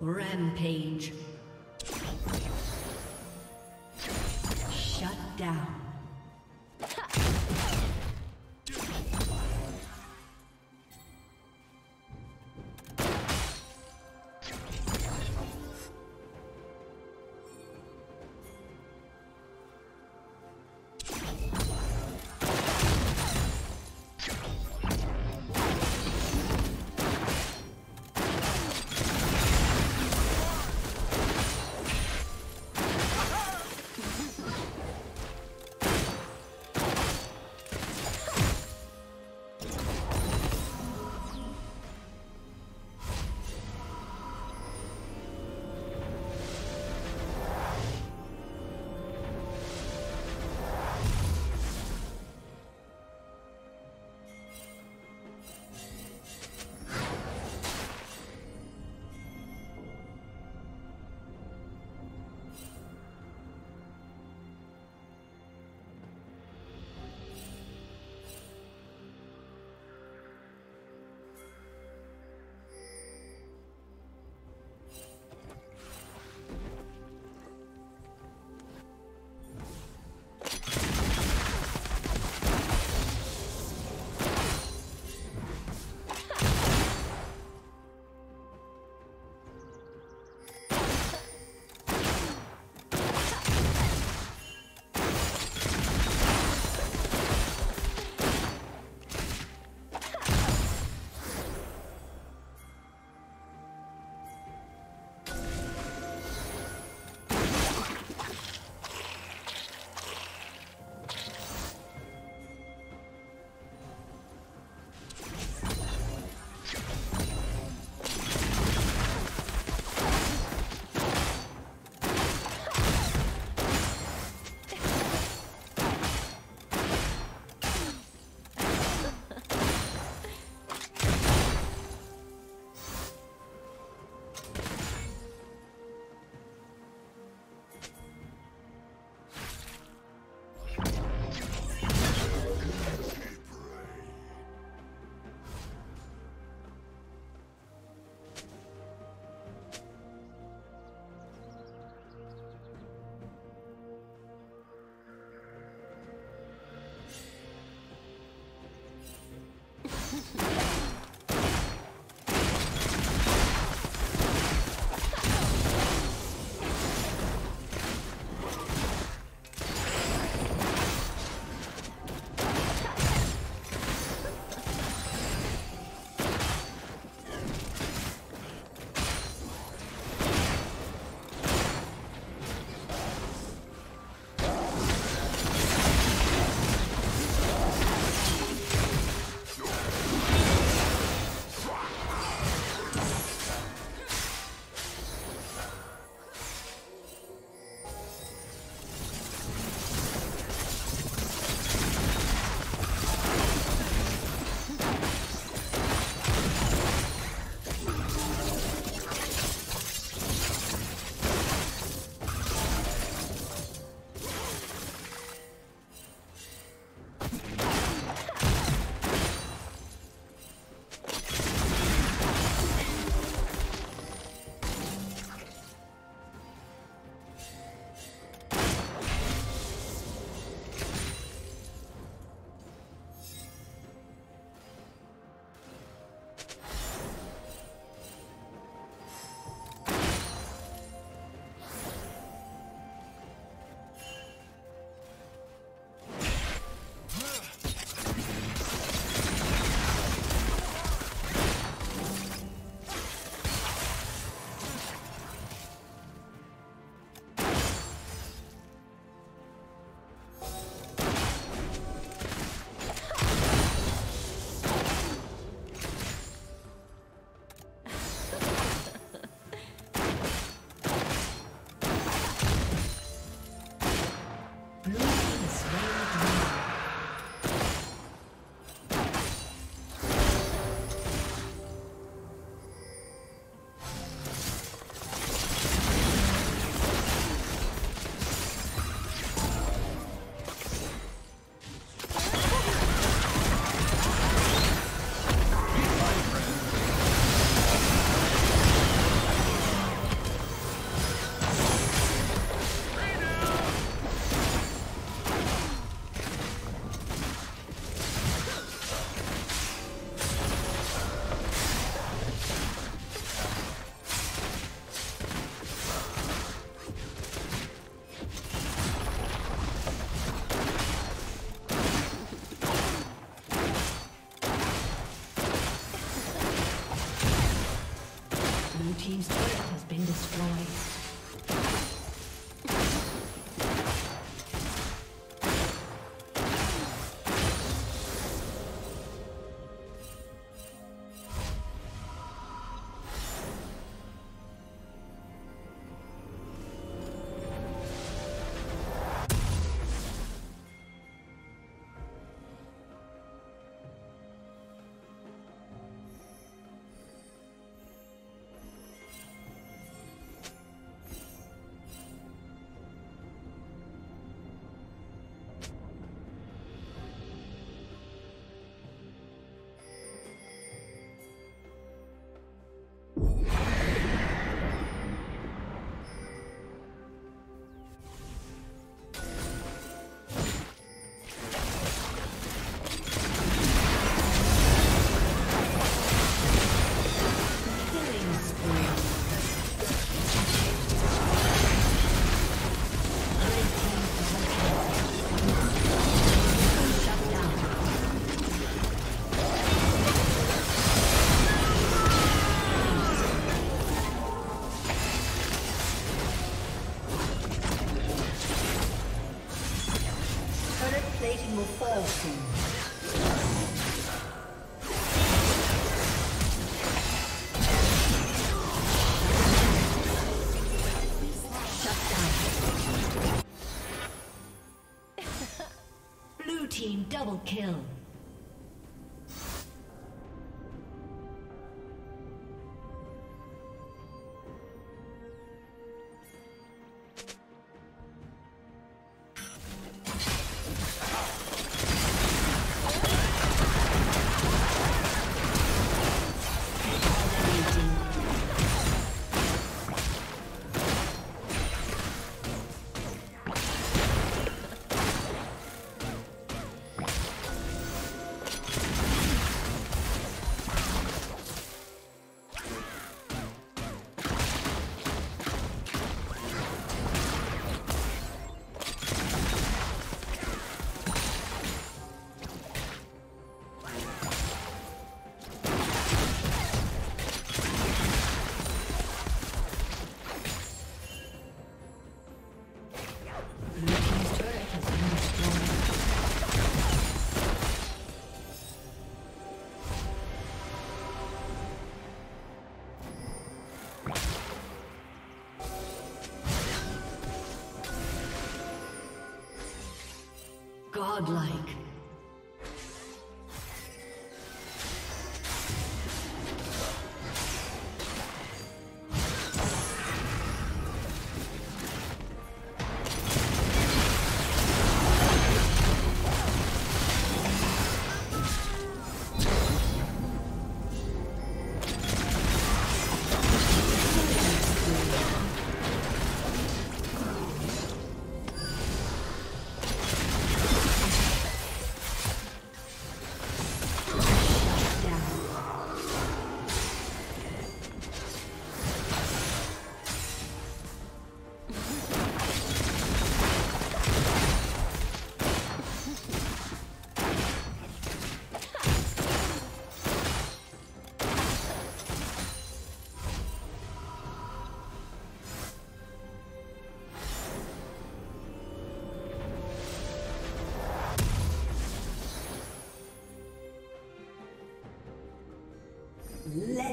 Rampage.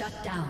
Shut down.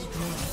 Destroyed.